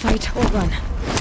Fight or run.